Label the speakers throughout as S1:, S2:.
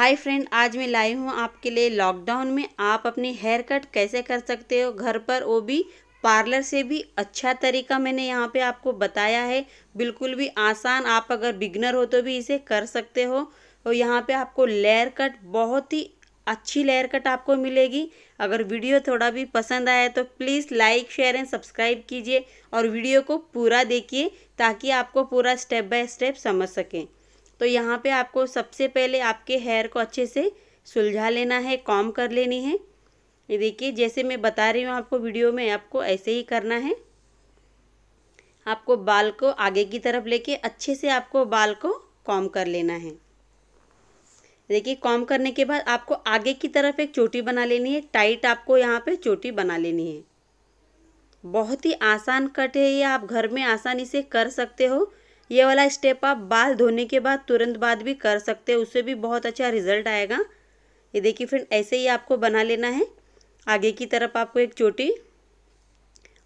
S1: Hi friend, आज मैं लाई हूँ आपके लिए लॉकडाउन में आप अपनी हेयर कट कैसे कर सकते हो? घर पर वो भी पार्लर से भी अच्छा तरीका मैंने यहाँ पे आपको बताया है। बिल्कुल भी आसान, आप अगर बिगनर हो तो भी इसे कर सकते हो। और यहाँ पे आपको लेयर कट, बहुत ही अच्छी लेयर कट आपको मिलेगी। अगर वीडियो थोड़ा भी पसंद आया तो please like, share and subscribe कीजिए और वीडियो को पूरा देखिए ताकि आपको पूरा स्टेप बाय स्टेप समझ सकें। तो यहाँ पे आपको सबसे पहले आपके हेयर को अच्छे से सुलझा लेना है कॉम कर लेनी है। ये देखिए, जैसे मैं बता रही हूँ आपको वीडियो में, आपको ऐसे ही करना है। आपको बाल को आगे की तरफ़ लेके अच्छे से आपको बाल को कॉम कर लेना है। देखिए कॉम करने के बाद आपको आगे की तरफ़ एक चोटी बना लेनी है टाइट आपको यहाँ पे चोटी बना लेनी है। बहुत ही आसान कट है ये, आप घर में आसानी से कर सकते हो। ये वाला स्टेप आप बाल धोने के बाद तुरंत बाद भी कर सकते हैं, उससे भी बहुत अच्छा रिज़ल्ट आएगा। ये देखिए फ्रेंड ऐसे ही आपको बना लेना है। आगे की तरफ़ आपको एक चोटी,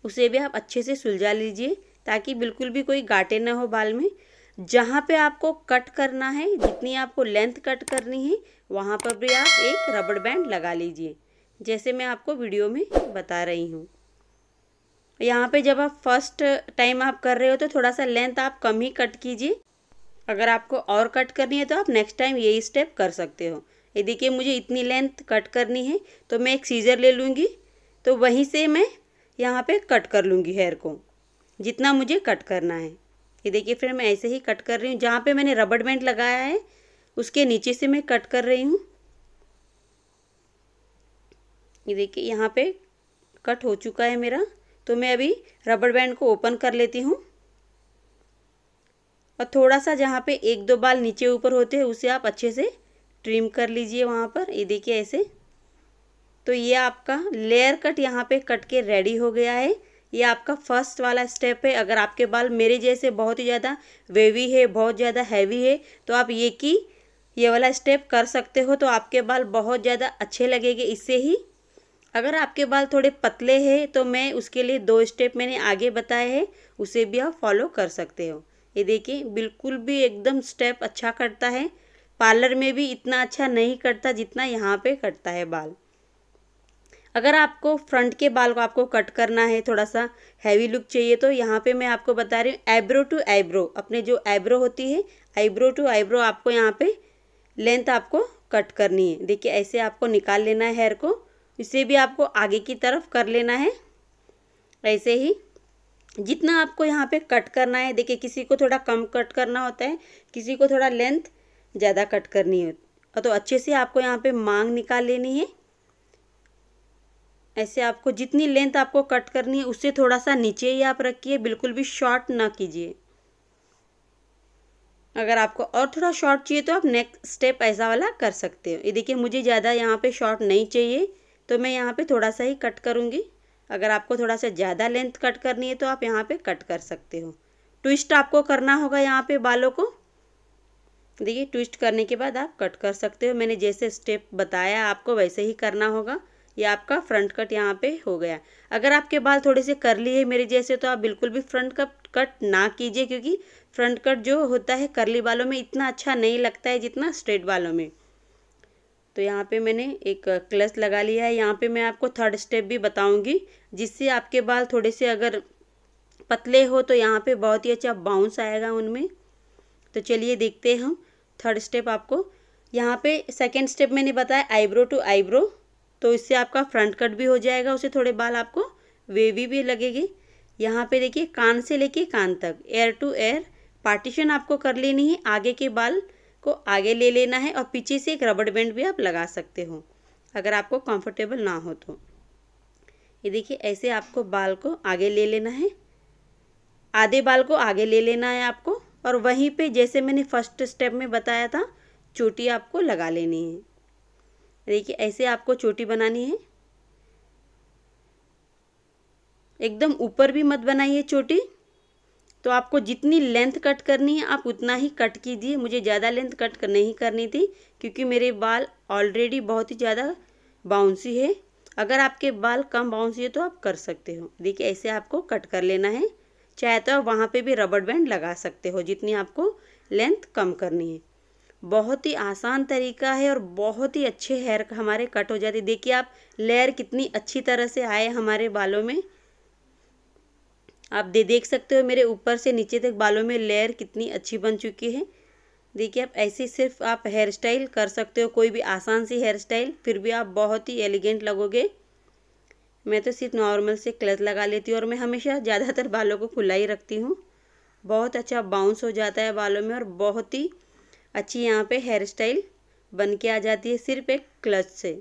S1: उसे भी आप अच्छे से सुलझा लीजिए, ताकि बिल्कुल भी कोई गाटे ना हो बाल में। जहाँ पे आपको कट करना है, जितनी आपको लेंथ कट करनी है, वहाँ पर भी आप एक रबड़ बैंड लगा लीजिए, जैसे मैं आपको वीडियो में बता रही हूँ। यहाँ पे जब आप फ़र्स्ट टाइम आप कर रहे हो तो थोड़ा सा लेंथ आप कम ही कट कीजिए। अगर आपको और कट करनी है तो आप नेक्स्ट टाइम यही स्टेप कर सकते हो। ये देखिए, मुझे इतनी लेंथ कट करनी है तो मैं एक सीज़र ले लूँगी। तो वहीं से मैं यहाँ पे कट कर लूँगी हेयर को, जितना मुझे कट करना है। ये देखिए फिर मैं ऐसे ही कट कर रही हूँ। जहाँ पे मैंने रबड़ बैंड लगाया है, उसके नीचे से मैं कट कर रही हूँ। ये देखिए, यहाँ पे कट हो चुका है मेरा। तो मैं अभी रबड़ बैंड को ओपन कर लेती हूँ। और थोड़ा सा जहाँ पे एक दो बाल नीचे ऊपर होते हैं, उसे आप अच्छे से ट्रिम कर लीजिए वहाँ पर। ये देखिए ऐसे। तो ये आपका लेयर कट यहाँ पे कट के रेडी हो गया है। ये आपका फ़र्स्ट वाला स्टेप है। अगर आपके बाल मेरे जैसे बहुत ही ज़्यादा वेवी है, बहुत ज़्यादा हैवी है तो आप ये की, ये वाला स्टेप कर सकते हो। तो आपके बाल बहुत ज़्यादा अच्छे लगेंगे। इससे ही अगर आपके बाल थोड़े पतले हैं तो मैं उसके लिए दो स्टेप मैंने आगे बताए हैं, उसे भी आप फॉलो कर सकते हो। ये देखिए, बिल्कुल भी एकदम स्टेप अच्छा कटता है। पार्लर में भी इतना अच्छा नहीं कटता जितना यहाँ पे कटता है बाल। अगर आपको फ्रंट के बाल को आपको कट करना है, थोड़ा सा हैवी लुक चाहिए तो यहाँ पे मैं आपको बता रही हूँ आईब्रो टू आईब्रो अपने जो आईब्रो होती है आईब्रो टू आईब्रो आपको यहाँ पे लेंथ आपको कट करनी है। देखिए, ऐसे आपको निकाल लेना है हेयर को। इसे भी आपको आगे की तरफ़ कर लेना है। ऐसे ही जितना आपको यहाँ पे कट करना है, देखिए किसी को थोड़ा कम कट करना होता है, किसी को थोड़ा लेंथ ज़्यादा कट करनी है तो अच्छे से आपको यहाँ पे मांग निकाल लेनी है। ऐसे आपको जितनी लेंथ आपको कट करनी है, उससे थोड़ा सा नीचे ही आप रखिए, बिल्कुल भी शॉर्ट ना कीजिए। अगर आपको और थोड़ा शॉर्ट चाहिए तो आप नेक्स्ट स्टेप ऐसा वाला कर सकते हो। ये देखिए मुझे ज़्यादा यहाँ पे शॉर्ट नहीं चाहिए। तो मैं यहाँ पे थोड़ा सा ही कट करूँगी। अगर आपको थोड़ा सा ज़्यादा लेंथ कट करनी है तो आप यहाँ पे कट कर सकते हो। ट्विस्ट आपको करना होगा यहाँ पे बालों को। देखिए ट्विस्ट करने के बाद आप कट कर सकते हो। मैंने जैसे स्टेप बताया आपको, वैसे ही करना होगा। ये आपका फ्रंट कट यहाँ पे हो गया। अगर आपके बाल थोड़े से कर लिए मेरे जैसे तो आप बिल्कुल भी फ्रंट कट कट ना कीजिए, क्योंकि फ्रंट कट जो होता है करली बालों में इतना अच्छा नहीं लगता है जितना स्ट्रेट बालों में। तो यहाँ पे मैंने एक क्लच लगा लिया है। यहाँ पे मैं आपको थर्ड स्टेप भी बताऊँगी, जिससे आपके बाल थोड़े से अगर पतले हो तो यहाँ पे बहुत ही अच्छा बाउंस आएगा उनमें। तो चलिए देखते हैं हम थर्ड स्टेप आपको। यहाँ पे सेकेंड स्टेप मैंने बताया आईब्रो टू आईब्रो तो इससे आपका फ्रंट कट भी हो जाएगा, उससे थोड़े बाल आपको वेवी भी लगेगी। यहाँ पे देखिए, कान से लेके कान तक एयर टू एयर पार्टीशन आपको कर लेनी है, आगे के बाल को आगे ले लेना है और पीछे से एक रबड़ बैंड भी आप लगा सकते हो, अगर आपको कंफर्टेबल ना हो तो। ये देखिए, ऐसे आपको बाल को आगे ले लेना है। आधे बाल को आगे ले लेना है आपको, और वहीं पे जैसे मैंने फ़र्स्ट स्टेप में बताया था, चोटी आपको लगा लेनी है। देखिए, ऐसे आपको चोटी बनानी है। एकदम ऊपर भी मत बनाइए चोटी। तो आपको जितनी लेंथ कट करनी है, आप उतना ही कट कीजिए। मुझे ज़्यादा लेंथ कट नहीं करनी थी, क्योंकि मेरे बाल ऑलरेडी बहुत ही ज़्यादा बाउंसी है। अगर आपके बाल कम बाउंसी है तो आप कर सकते हो। देखिए, ऐसे आपको कट कर लेना है। चाहे तो आप वहाँ पे भी रबड़ बैंड लगा सकते हो, जितनी आपको लेंथ कम करनी है। बहुत ही आसान तरीका है और बहुत ही अच्छे हेयर हमारे कट हो जाते देखिए, आप लेयर कितनी अच्छी तरह से आए हमारे बालों में। आप दे देख सकते हो, मेरे ऊपर से नीचे तक बालों में लेयर कितनी अच्छी बन चुकी है। देखिए, आप ऐसे सिर्फ़ आप हेयर स्टाइल कर सकते हो, कोई भी आसान सी हेयर स्टाइल फिर भी आप बहुत ही एलिगेंट लगोगे। मैं तो सिर्फ़ नॉर्मल से क्लच लगा लेती हूँ और मैं हमेशा ज़्यादातर बालों को खुला ही रखती हूँ। बहुत अच्छा बाउंस हो जाता है बालों में और बहुत ही अच्छी यहाँ पे हेयर स्टाइल बन के आ जाती है, सिर्फ़ एक क्लच से।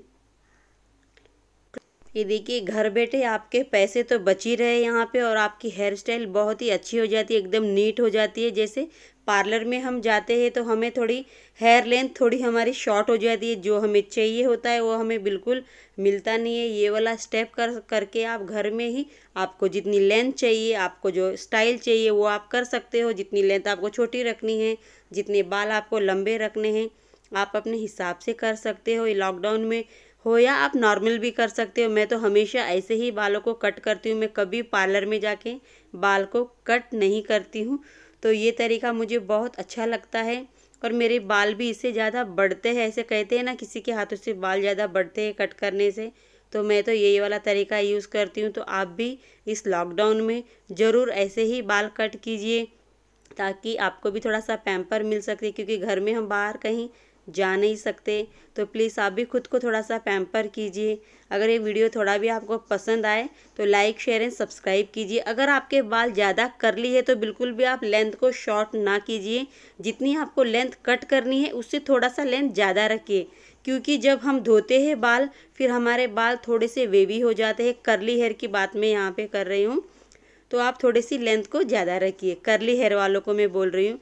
S1: ये देखिए, घर बैठे आपके पैसे तो बच ही रहे यहाँ पे और आपकी हेयर स्टाइल बहुत ही अच्छी हो जाती है, एकदम नीट हो जाती है। जैसे पार्लर में हम जाते हैं तो हमें थोड़ी हेयर लेंथ थोड़ी हमारी शॉर्ट हो जाती है। जो हमें चाहिए होता है वो हमें बिल्कुल मिलता नहीं है। ये वाला स्टेप कर, करके आप घर में ही आपको जितनी लेंथ चाहिए, आपको जो स्टाइल चाहिए वो आप कर सकते हो। जितनी लेंथ आपको छोटी रखनी है, जितने बाल आपको लंबे रखने हैं, आप अपने हिसाब से कर सकते हो। लॉकडाउन में हो या आप नॉर्मल भी कर सकते हो। मैं तो हमेशा ऐसे ही बालों को कट करती हूँ। मैं कभी पार्लर में जाके बाल को कट नहीं करती हूँ। तो ये तरीका मुझे बहुत अच्छा लगता है और मेरे बाल भी इससे ज़्यादा बढ़ते हैं। ऐसे कहते हैं ना, किसी के हाथों से बाल ज़्यादा बढ़ते हैं कट करने से। तो मैं तो यही वाला तरीका यूज़ करती हूँ। तो आप भी इस लॉकडाउन में ज़रूर ऐसे ही बाल कट कीजिए ताकि आपको भी थोड़ा सा पैम्पर मिल सके। क्योंकि घर में हम बाहर कहीं जा नहीं सकते तो प्लीज़ आप भी खुद को थोड़ा सा पैम्पर कीजिए। अगर ये वीडियो थोड़ा भी आपको पसंद आए तो लाइक शेयर एंड सब्सक्राइब कीजिए। अगर आपके बाल ज़्यादा करली है तो बिल्कुल भी आप लेंथ को शॉर्ट ना कीजिए। जितनी आपको लेंथ कट करनी है, उससे थोड़ा सा लेंथ ज़्यादा रखिए। क्योंकि जब हम धोते हैं बाल, फिर हमारे बाल थोड़े से वेवी हो जाते हैं। करली हेयर की बात मैं यहाँ पर कर रही हूँ। तो आप थोड़ी सी लेंथ को ज़्यादा रखिए। करली हेयर वालों को मैं बोल रही हूँ।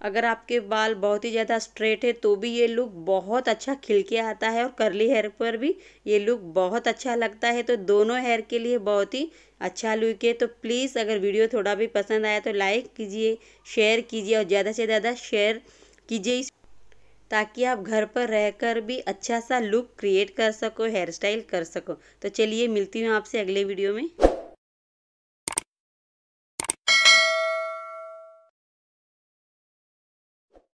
S1: अगर आपके बाल बहुत ही ज़्यादा स्ट्रेट है तो भी ये लुक बहुत अच्छा खिल के आता है और करली हेयर पर भी ये लुक बहुत अच्छा लगता है। तो दोनों हेयर के लिए बहुत ही अच्छा लुक है। तो प्लीज़ अगर वीडियो थोड़ा भी पसंद आया तो लाइक कीजिए शेयर कीजिए और ज़्यादा से ज़्यादा शेयर कीजिए इस ताकि आप घर पर रहकर भी अच्छा सा लुक क्रिएट कर सको हेयर स्टाइल कर सको। तो चलिए मिलती हूँ आपसे अगले वीडियो में।